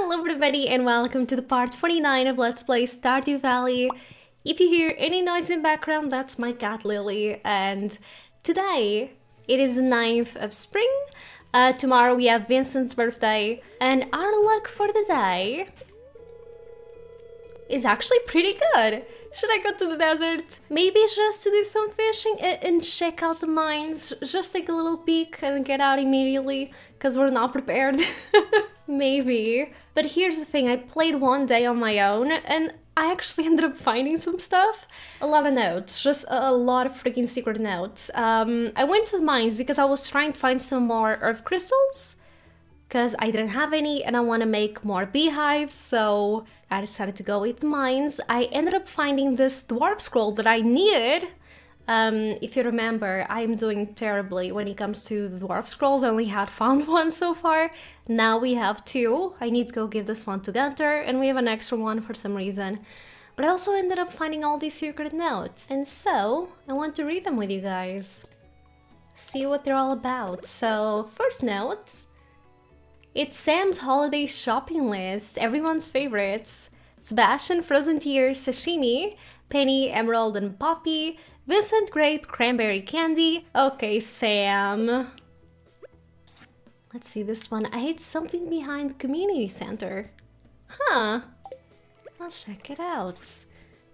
Hello everybody and welcome to the part 49 of Let's Play Stardew Valley. If you hear any noise in the background, that's my cat Lily and today it is the 9th of spring. Uh, tomorrow we have Vincent's birthday and our luck for the day is actually pretty good. Should I go to the desert? Maybe just to do some fishing and check out the mines. Just take a little peek and get out immediately because we're not prepared. Maybe. But here's the thing, I played one day on my own and I actually ended up finding some stuff. A lot of notes, just a lot of freaking secret notes. Um, I went to the mines because I was trying to find some more earth crystals because I didn't have any and I want to make more beehives, so I decided to go with mines. I ended up finding this dwarf scroll that I needed. Um, if you remember, I'm doing terribly when it comes to the dwarf scrolls. I only had found one so far. Now we have two. I need to go give this one to Gunther, and we have an extra one for some reason. But I also ended up finding all these secret notes, and so I want to read them with you guys. See what they're all about. So, first note it's Sam's holiday shopping list, everyone's favorites. Sebastian Frozen tears, Sashimi, Penny Emerald and Poppy, Vincent Grape Cranberry Candy. Okay, Sam. Let's see this one. I hid something behind the community center. Huh. I'll check it out.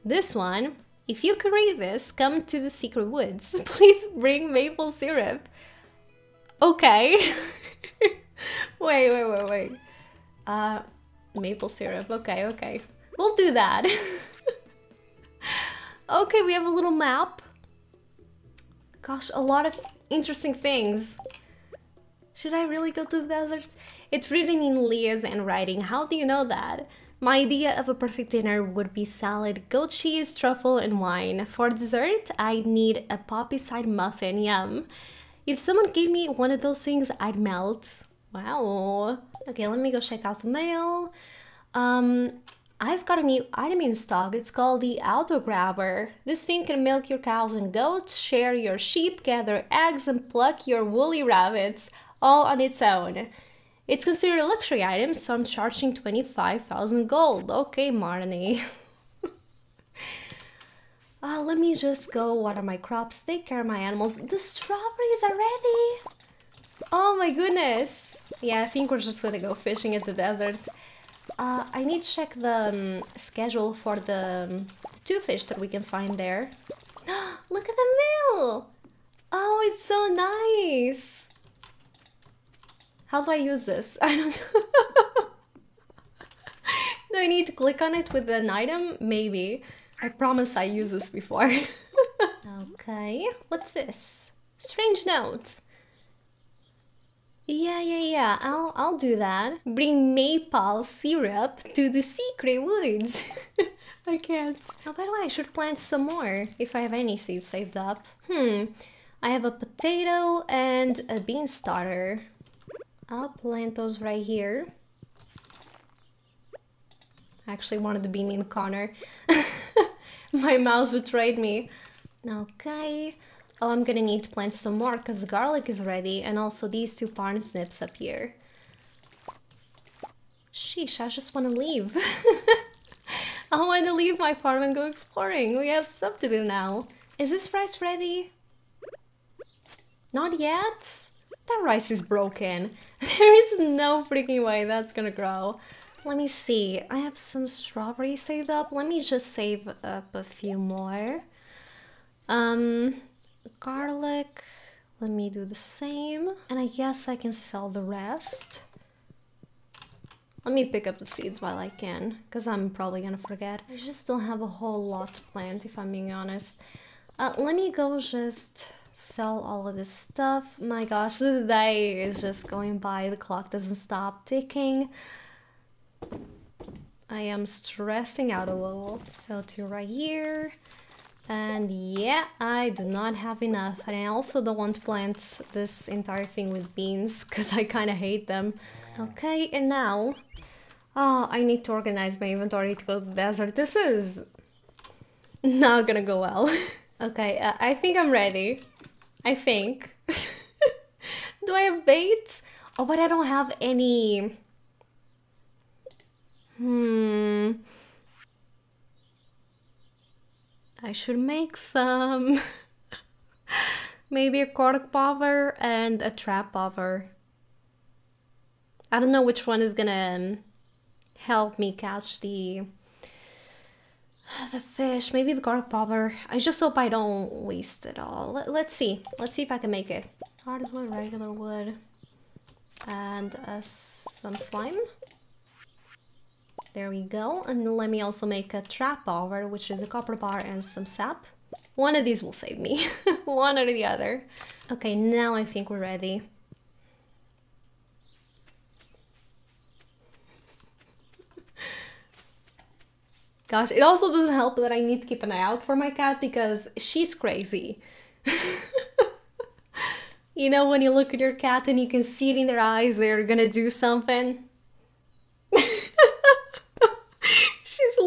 This one. If you can read this, come to the secret woods. Please bring maple syrup. Okay. wait, wait, wait, wait. Uh, maple syrup. Okay, okay. We'll do that. okay, we have a little map. Gosh, a lot of interesting things. Should I really go to the deserts? It's written in Leah's handwriting. How do you know that? My idea of a perfect dinner would be salad, goat cheese, truffle, and wine. For dessert, I need a poppyseed muffin. Yum. If someone gave me one of those things, I'd melt. Wow. Okay, let me go check out the mail. Um, I've got a new item in stock. It's called the Auto Grabber. This thing can milk your cows and goats, shear your sheep, gather eggs, and pluck your woolly rabbits, all on its own. It's considered a luxury item, so I'm charging 25,000 gold. Okay, Marnie. uh, let me just go water my crops, take care of my animals. The strawberries are ready! Oh my goodness! Yeah, I think we're just gonna go fishing at the desert. Uh, I need to check the um, schedule for the, um, the, two fish that we can find there. Look at the mill! Oh, it's so nice! How do I use this? I don't know. do I need to click on it with an item? Maybe. I promise I used this before. okay, what's this? Strange note. Yeah, yeah, yeah, I'll, I'll do that. Bring maple syrup to the secret woods. I can't. Oh, by the way, I should plant some more, if I have any seeds saved up. Hmm, I have a potato and a bean starter. I'll plant those right here. I actually wanted the bean in the corner. My mouse betrayed me. Okay. Oh, I'm gonna need to plant some more because garlic is ready and also these two parsnips up here. Sheesh, I just want to leave. I want to leave my farm and go exploring. We have stuff to do now. Is this rice ready? Not yet? That rice is broken. There is no freaking way that's gonna grow. Let me see. I have some strawberries saved up. Let me just save up a few more. Um, garlic. Let me do the same. And I guess I can sell the rest. Let me pick up the seeds while I can, because I'm probably gonna forget. I just don't have a whole lot to plant, if I'm being honest. Uh, let me go just sell all of this stuff. My gosh, the day is just going by. The clock doesn't stop ticking. I am stressing out a little. So to right here. And yeah, I do not have enough. And I also don't want to plant this entire thing with beans because I kind of hate them. Okay, and now... Oh, I need to organize my inventory to go to the desert. This is not gonna go well. okay, uh, I think I'm ready. I think. do I have bait? Oh, but I don't have any... I should make some. Maybe a cork bobber and a trap bobber. I don't know which one is gonna um, help me catch the the fish. Maybe the cork bobber. I just hope I don't waste it all. Let, let's see. Let's see if I can make it. Hardwood, regular wood, and uh, some slime. There we go. And let me also make a trap bobber, which is a copper bar and some sap. One of these will save me. One or the other. Okay, now I think we're ready. Gosh, it also doesn't help that I need to keep an eye out for my cat because she's crazy. you know when you look at your cat and you can see it in their eyes they're gonna do something?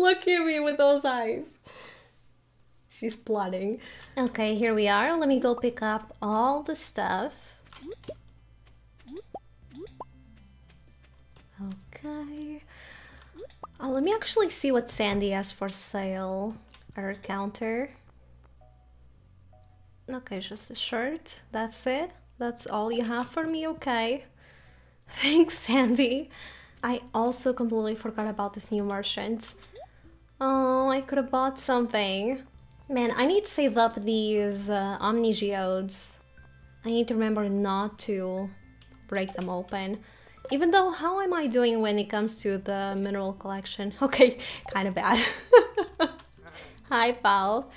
Looking at me with those eyes. She's plotting. Okay, here we are. Let me go pick up all the stuff. Okay. Oh, let me actually see what Sandy has for sale. Her counter. Okay, just a shirt. That's it. That's all you have for me, okay. Thanks, Sandy. I also completely forgot about this new merchant. Oh, I could have bought something. Man, I need to save up these uh, Omni Geodes. I need to remember not to break them open. Even though, how am I doing when it comes to the mineral collection? Okay, kind of bad. Hi, pal.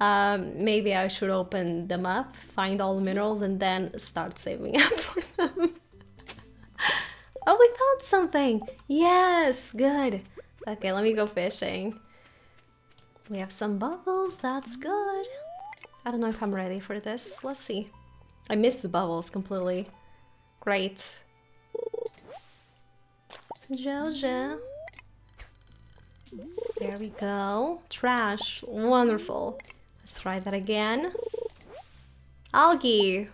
Um, maybe I should open them up, find all the minerals, and then start saving up for them. oh, we found something! Yes, good. Okay, let me go fishing. We have some bubbles, that's good. I don't know if I'm ready for this. Let's see. I missed the bubbles completely. Great. Joja. There we go. Trash. Wonderful. Let's try that again. Algae.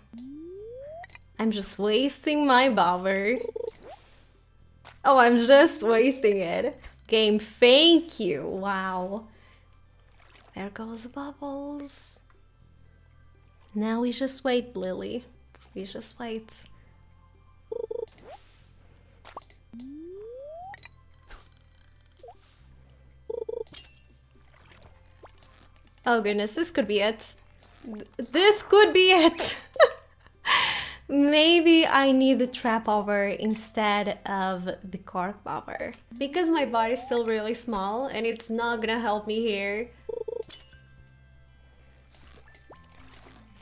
I'm just wasting my bobber. Oh, I'm just wasting it. Game, thank you. Wow. There goes Bubbles. Now we just wait, Lily. We just wait. Oh goodness, this could be it. This could be it! Maybe I need the trap bobber instead of the cork bobber. Because my body is still really small and it's not gonna help me here.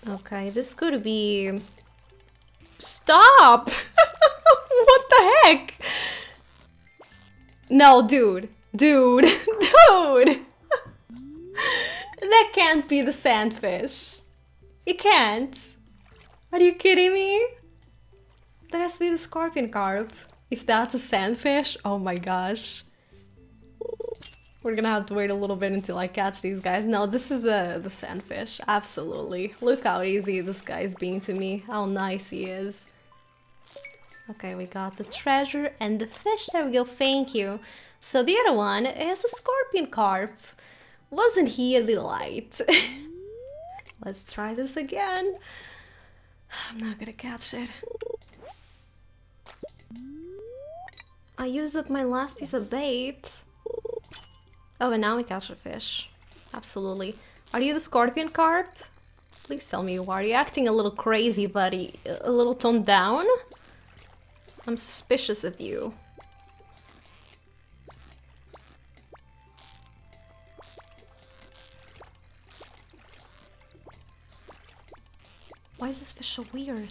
Okay, this could be... Stop! what the heck? No, dude. Dude. Dude! That can't be the sandfish. It can't. Are you kidding me? That has to be the scorpion carp. If that's a sandfish, oh my gosh. We're gonna have to wait a little bit until I catch these guys. No, this is the, the sandfish, absolutely. Look how easy this guy's being to me, how nice he is. Okay, we got the treasure and the fish, there we go, thank you. So the other one is a scorpion carp. Wasn't he a delight? Let's try this again. I'm not gonna catch it. I used up my last piece of bait. Oh, and now we catch a fish. Absolutely. Are you the scorpion carp? Please tell me you are. You acting a little crazy, buddy. A little toned down? I'm suspicious of you. Why is this fish so weird?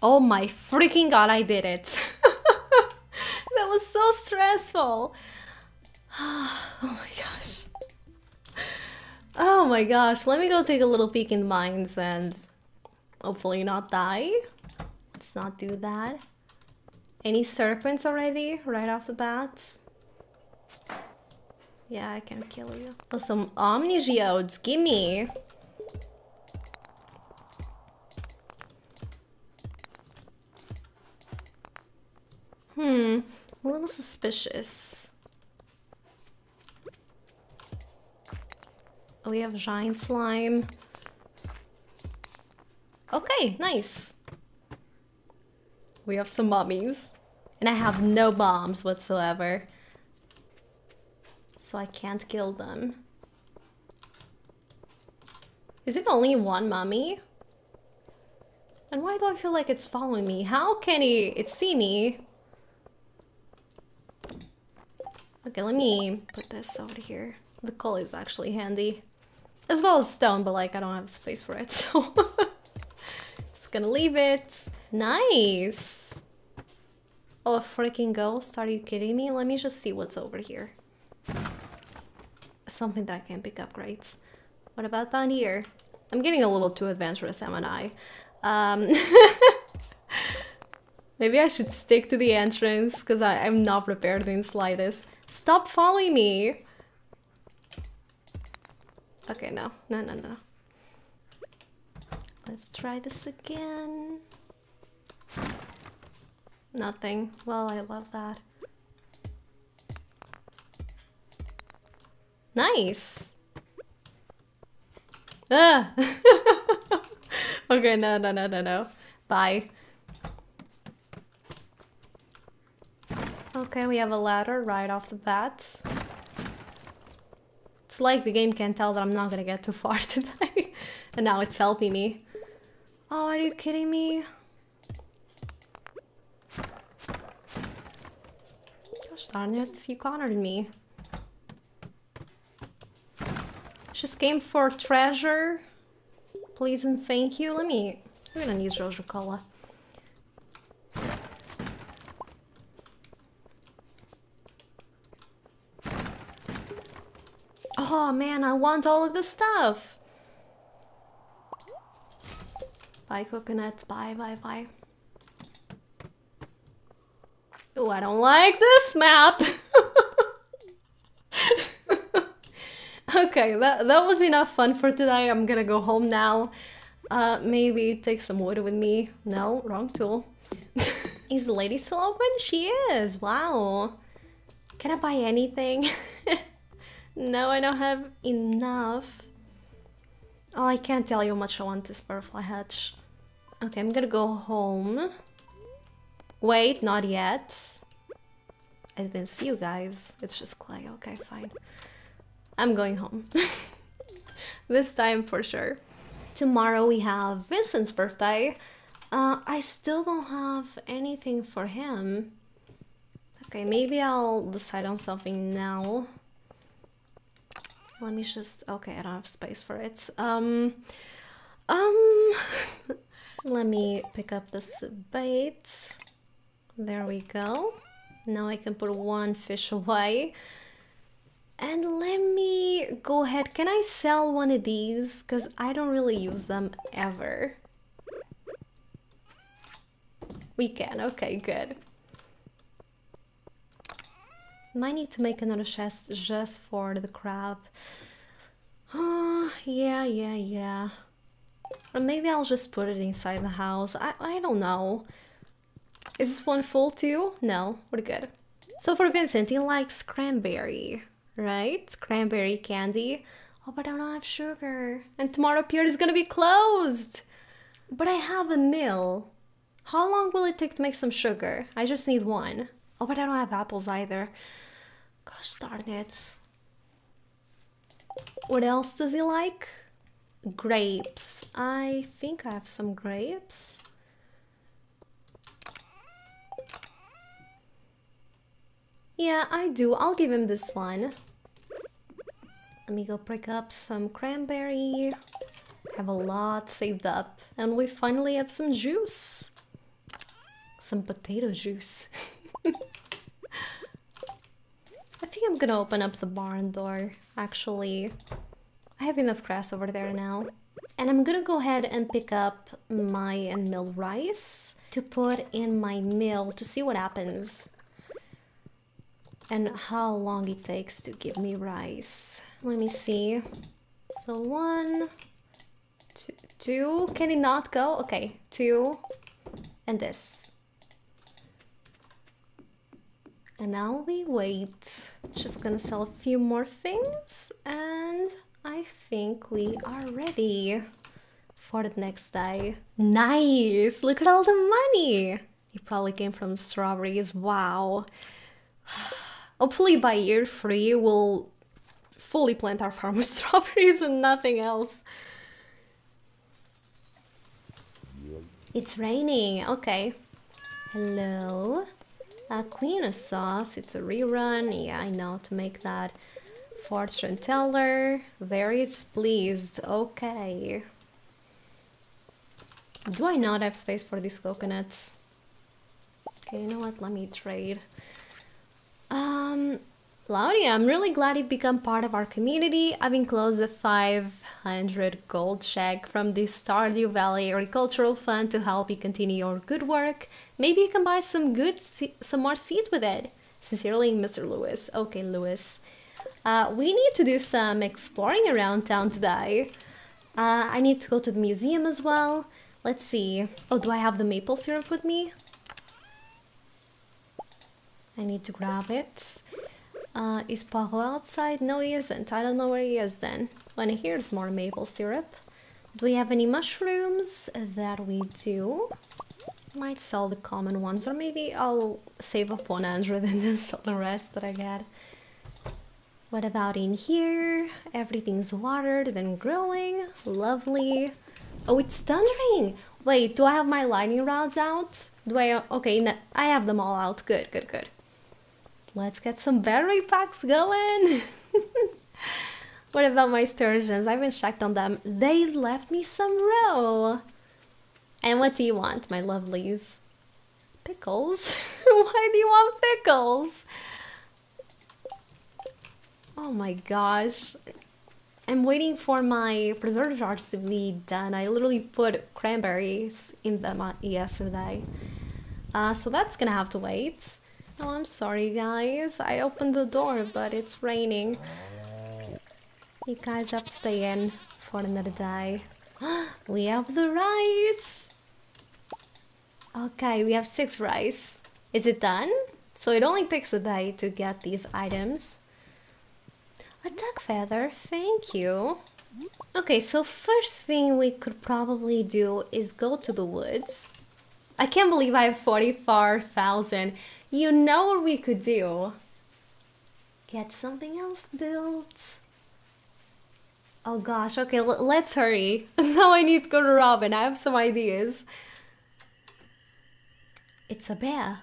Oh my freaking god, I did it. that was so stressful. oh my gosh. Oh my gosh, let me go take a little peek in the mines and hopefully not die. Let's not do that. Any serpents already, right off the bat? Yeah, I can kill you. Oh, some Omni Geodes, gimme! Hmm, a little suspicious. Oh, we have giant slime. Okay, nice. We have some mummies. And I have no bombs whatsoever. So I can't kill them. Is it only one mummy? And why do I feel like it's following me? How can he it see me? Okay, let me put this over here. The coal is actually handy. As well as stone, but like I don't have space for it, so... Gonna leave it. Nice! Oh, a freaking ghost? Are you kidding me? Let me just see what's over here. Something that I can pick up, great. What about down here? I'm getting a little too adventurous, am I? Um, maybe I should stick to the entrance, because I'm not prepared in the slightest. Stop following me! Okay, no. No, no, no. Let's try this again. Nothing. Well, I love that. Nice! Ah! okay, no, no, no, no, no. Bye. Okay, we have a ladder right off the bat. It's like the game can tell that I'm not gonna get too far today. and now it's helping me. Oh, are you kidding me? Gosh darn it, you cornered me. Just came for treasure. Please and thank you. Let me... We're gonna need Joja Cola. Oh man, I want all of this stuff. Bye coconuts, bye, bye, bye. Oh, I don't like this map. okay, that, that was enough fun for today. I'm gonna go home now. Uh, maybe take some water with me. No, wrong tool. is the lady still open? She is, wow. Can I buy anything? no, I don't have enough. Oh, I can't tell you how much I want this butterfly hatch. Okay, I'm gonna go home. Wait, not yet. I didn't see you guys. It's just clay. Okay, fine. I'm going home. this time for sure. Tomorrow we have Vincent's birthday. Uh, I still don't have anything for him. Okay, maybe I'll decide on something now. Let me just... Okay, I don't have space for it. Um... Um... Let me pick up this bait. There we go. Now I can put one fish away. And let me go ahead. Can I sell one of these? Because I don't really use them ever. We can. Okay, good. Might need to make another chest just for the crab. Oh, yeah, yeah, yeah. Or maybe I'll just put it inside the house. I, I don't know. Is this one full too? No, we're good. So for Vincent, he likes cranberry, right? Cranberry candy. Oh, but I don't have sugar. And tomorrow Pierre is gonna be closed. But I have a mill. How long will it take to make some sugar? I just need one. Oh, but I don't have apples either. Gosh darn it. What else does he like? Grapes. I think I have some grapes. Yeah, I do. I'll give him this one. Let me go pick up some cranberry. Have a lot saved up. And we finally have some juice. Some potato juice. I think I'm gonna open up the barn door, actually. I have enough grass over there now. And I'm gonna go ahead and pick up my unmilled rice to put in my mill to see what happens. and how long it takes to give me rice. Let me see. So one, two, two. Can it not go? Okay, two, and this. And now we wait. Just gonna sell a few more things and think we are ready for the next day. Nice! Look at all the money! It probably came from strawberries. Wow. Hopefully by year three we'll fully plant our farm with strawberries and nothing else. It's raining. Okay. Hello. A queen of sauce. It's a rerun. Yeah, I know to make that. Fortune teller. Very pleased. Okay. Do I not have space for these coconuts? Okay, you know what? Let me trade. Um, Laudia, I'm really glad you've become part of our community. I've enclosed a 500 gold check from the Stardew Valley Agricultural Fund to help you continue your good work. Maybe you can buy some good, some more seeds with it. Sincerely, Mr. Lewis. Okay, Lewis. Uh, we need to do some exploring around town today. Uh, I need to go to the museum as well. Let's see. Oh, do I have the maple syrup with me? I need to grab it. Uh, is outside? No, he isn't. I don't know where he is then. When here's more maple syrup. Do we have any mushrooms? That we do. Might sell the common ones, or maybe I'll save up 100 and then sell the rest that I get. What about in here? Everything's watered and growing. Lovely. Oh, it's thundering! Wait, do I have my lightning rods out? Do I... Okay, I have them all out. Good, good, good. Let's get some battery packs going. what about my sturgeons? I haven't checked on them. They left me some roe. And what do you want, my lovelies? Pickles? Why do you want pickles? Oh my gosh. I'm waiting for my preserve jars to be done. I literally put cranberries in them yesterday. Uh, so that's gonna have to wait. Oh, I'm sorry, guys. I opened the door, but it's raining. You guys have to stay in for another day. we have the rice! Okay, we have six rice. Is it done? So it only takes a day to get these items. A duck feather, thank you. Okay, so first thing we could probably do is go to the woods. I can't believe I have 44,000. You know what we could do? Get something else built. Oh gosh, okay, let's hurry. now I need to go to Robin. I have some ideas. It's a bear.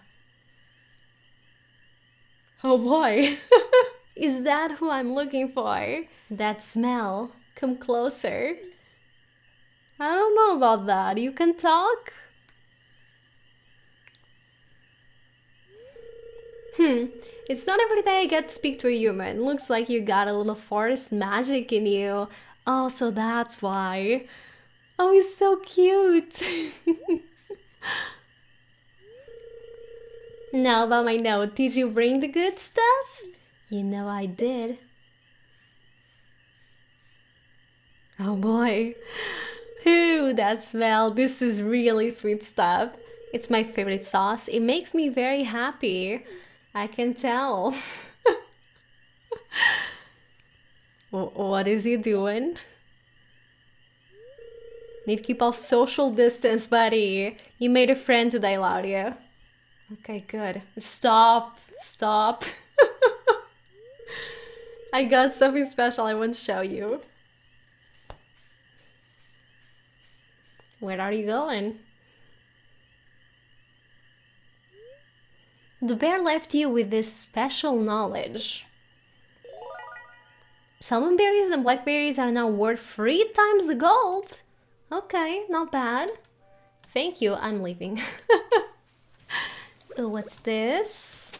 Oh boy. Is that who I'm looking for? That smell. Come closer. I don't know about that. You can talk? Hmm, it's not every day I get to speak to a human. Looks like you got a little forest magic in you. Oh, so that's why. Oh, he's so cute. now about my note, did you bring the good stuff? You know I did. Oh boy. Ooh, that smell. This is really sweet stuff. It's my favorite sauce. It makes me very happy. I can tell. what is he doing? Need to keep our social distance, buddy. You made a friend today, Laudia. Okay, good. Stop. Stop. I got something special I want to show you. Where are you going? The bear left you with this special knowledge. Salmon berries and blackberries are now worth three times the gold. Okay, not bad. Thank you, I'm leaving. what's this?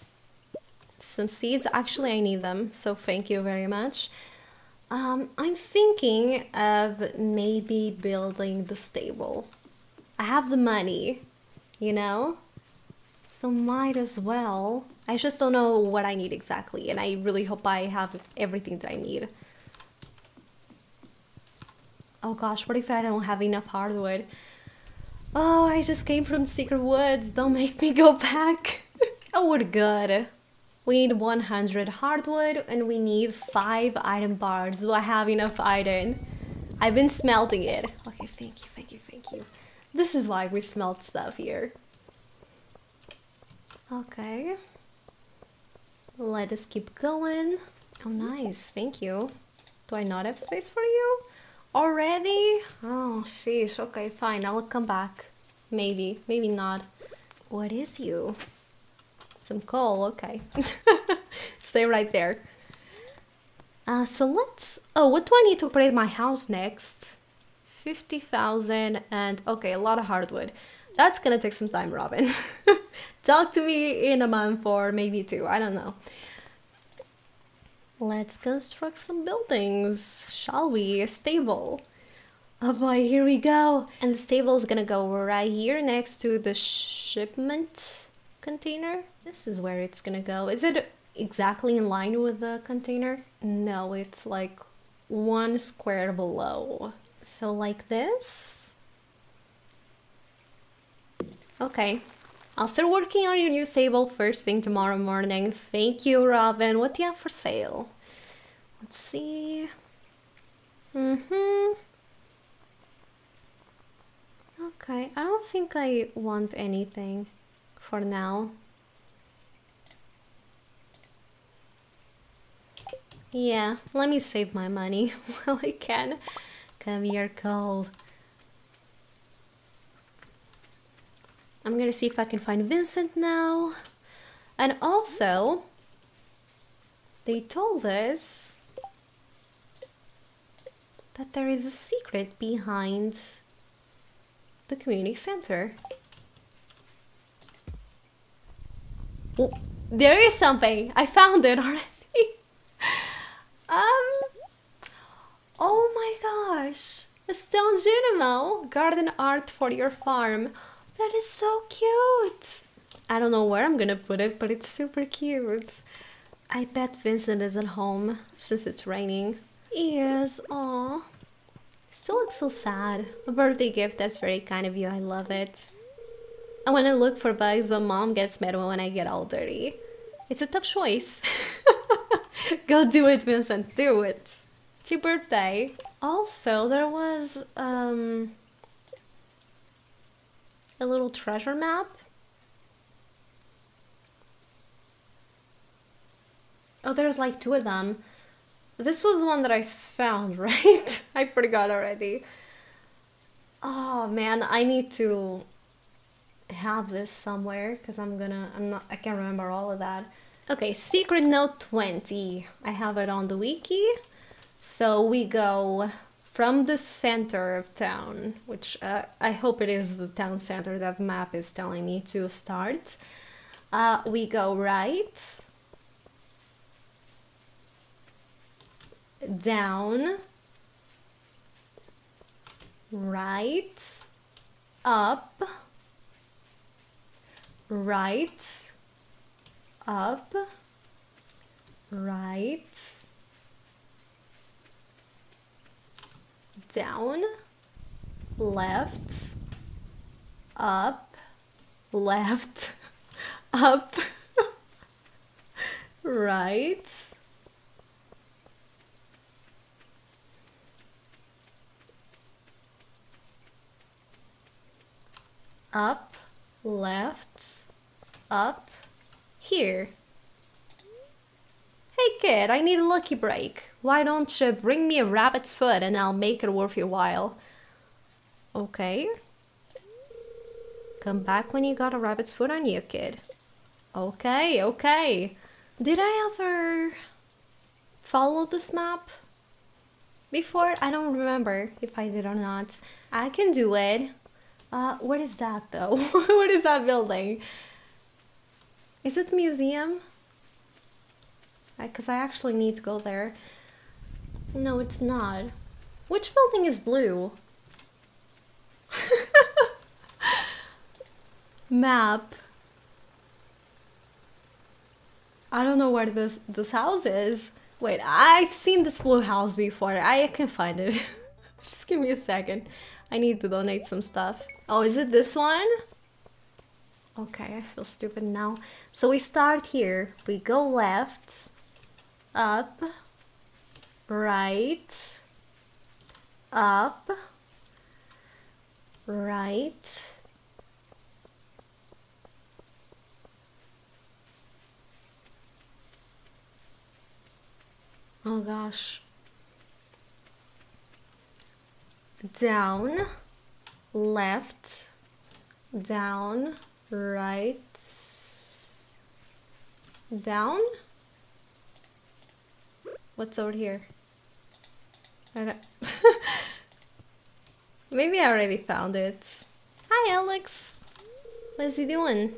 Some seeds. Actually, I need them, so thank you very much. Um, I'm thinking of maybe building the stable. I have the money, you know? So might as well. I just don't know what I need exactly, and I really hope I have everything that I need. Oh gosh, what if I don't have enough hardwood? Oh, I just came from Secret Woods. Don't make me go back. oh, we're good. We need 100 hardwood and we need 5 iron bars. Do I have enough iron? I've been smelting it. Okay, thank you, thank you, thank you. This is why we smelt stuff here. Okay. Let us keep going. Oh, nice. Thank you. Do I not have space for you? Already? Oh, sheesh. Okay, fine. I will come back. Maybe. Maybe not. What is you? Some coal. Okay. Stay right there. Uh, so let's... Oh, what do I need to upgrade my house next? 50,000 and... Okay, a lot of hardwood. That's gonna take some time, Robin. Talk to me in a month or maybe two. I don't know. Let's construct some buildings, shall we? A stable. Oh boy, here we go. And the stable is gonna go right here next to the shipment container. This is where it's gonna go. Is it exactly in line with the container? No, it's like one square below. So like this? Okay, I'll start working on your new sable first thing tomorrow morning. Thank you, Robin. What do you have for sale? Let's see. Mm-hmm. Okay, I don't think I want anything for now. Yeah, let me save my money while I can. Come here, cold. I'm gonna see if I can find Vincent now. And also, they told us that there is a secret behind the community center. Oh, there is something. I found it already. um. Oh my gosh. A stone Junimo. Garden art for your farm. That is so cute. I don't know where I'm gonna put it, but it's super cute. I bet Vincent is at home since it's raining. Yes, aw. Still looks so sad. A birthday gift, that's very kind of you, I love it. I wanna look for bugs, but mom gets mad when I get all dirty. It's a tough choice. Go do it, Vincent, do it. It's your birthday. Also, there was, um, a little treasure map. Oh, there's like two of them. This was one that I found, right? I forgot already. Oh man, I need to have this somewhere because I'm gonna, I'm not, I can't remember all of that. Okay, Secret Note 20. I have it on the wiki. So we go from the center of town, which uh, I hope it is the town center that map is telling me to start. Uh, we go right, down, right, up, right, up, right, down, left, up, left, up, right, up, left, up, here. Hey kid, I need a lucky break. Why don't you bring me a rabbit's foot and I'll make it worth your while? Okay. Come back when you got a rabbit's foot on you, kid. Okay, okay. Did I ever follow this map before? I don't remember if I did or not. I can do it. Uh, what is that though? what is that building? Is it the museum? Because I, I actually need to go there. No, it's not. Which building is blue? Map. I don't know where this this house is. Wait, I've seen this blue house before. I can find it. Just give me a second. I need to donate some stuff. Oh, is it this one? Okay, I feel stupid now. So we start here. We go left, up, right, up, right, Oh gosh. Down, left, down, right, down. What's over here? Maybe I already found it. Hi, Alex. What's he doing?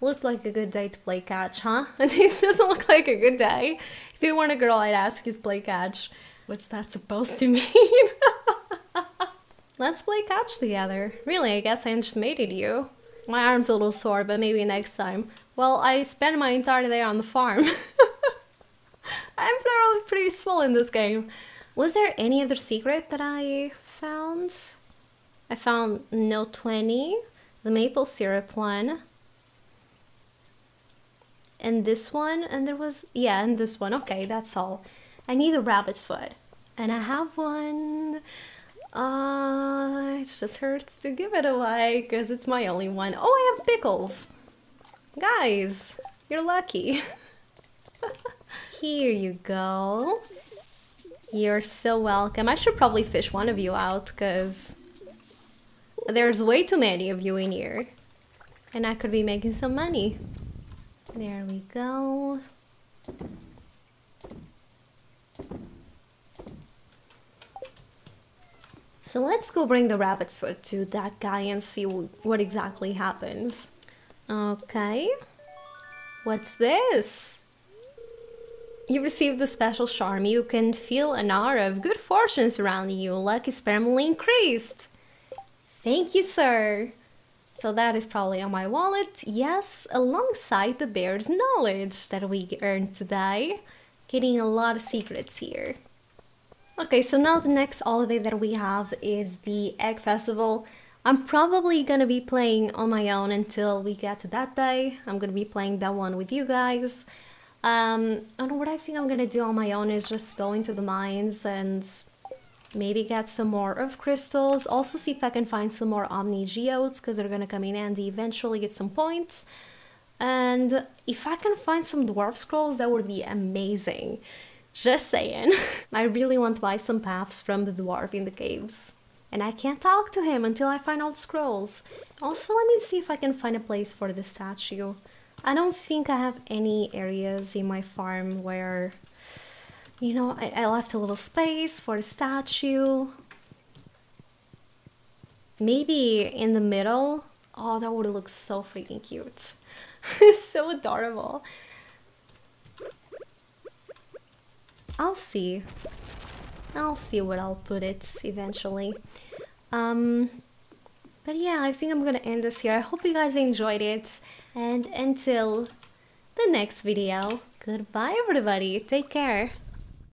Looks like a good day to play catch, huh? It doesn't look like a good day. If you weren't a girl, I'd ask you to play catch. What's that supposed to mean? Let's play catch together. Really, I guess I underestimated you. My arm's a little sore, but maybe next time. Well, I spent my entire day on the farm. I'm probably pretty small in this game. Was there any other secret that I found? I found note 20, the maple syrup one, and this one and there was yeah and this one okay that's all i need a rabbit's foot and i have one uh it just hurts to give it away because it's my only one. Oh, i have pickles. Guys you're lucky. Here you go. You're so welcome. I should probably fish one of you out because there's way too many of you in here and i could be making some money. There we go. So let's go bring the rabbit's foot to that guy and see what exactly happens. Okay. What's this? You received the special charm. You can feel an aura of good fortune surrounding you. Luck is permanently increased. Thank you, sir. So that is probably on my wallet. Yes, alongside the bear's knowledge that we earned today. Getting a lot of secrets here. Okay, so now the next holiday that we have is the Egg Festival. I'm probably gonna be playing on my own until we get to that day. I'm gonna be playing that one with you guys. Um, and what I think I'm gonna do on my own is just go into the mines and maybe get some more of crystals also see if i can find some more omni geodes because they're gonna come in handy eventually get some points and if i can find some dwarf scrolls that would be amazing just saying i really want to buy some paths from the dwarf in the caves and i can't talk to him until i find old scrolls also let me see if i can find a place for the statue i don't think i have any areas in my farm where you know, I, I left a little space for the statue. Maybe in the middle. Oh, that would look so freaking cute. It's so adorable. I'll see. I'll see where I'll put it eventually. Um, but yeah, I think I'm gonna end this here. I hope you guys enjoyed it. And until the next video, goodbye everybody. Take care.